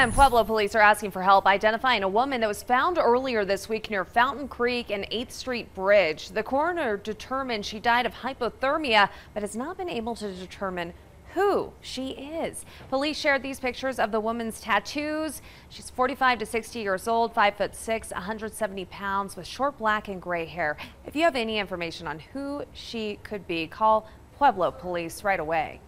And Pueblo police are asking for help identifying a woman that was found earlier this week near Fountain Creek and 8th Street Bridge. The coroner determined she died of hypothermia, but has not been able to determine who she is. Police shared these pictures of the woman's tattoos. She's 45 to 60 years old, 5 foot 6, 170 pounds with short black and gray hair. If you have any information on who she could be, call Pueblo police right away.